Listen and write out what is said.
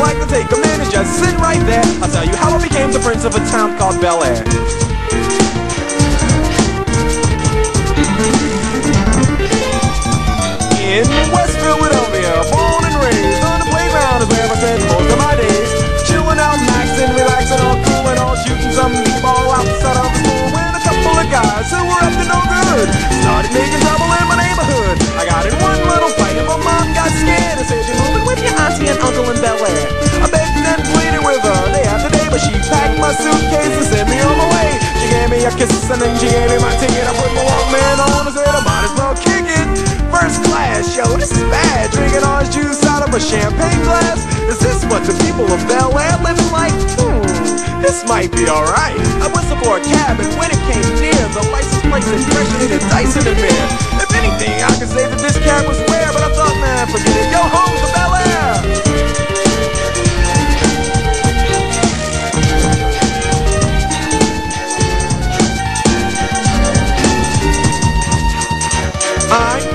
like to take a minute, just sit right there. I'll tell you how I became the prince of a town called Bel Air. And then she gave me my ticket. I put my Walkman on and said I might as well kick it. First class, yo, this is bad. Drinking orange juice out of a champagne glass. Is this what the people of Bel Air living like? Hmm, this might be alright. I whistled for a cab, and when it came near, the license plate said Freshman and Dyson in. If anything, I could say that this cab was I